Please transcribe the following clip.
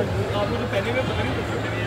आप मुझे पहले में पता नहीं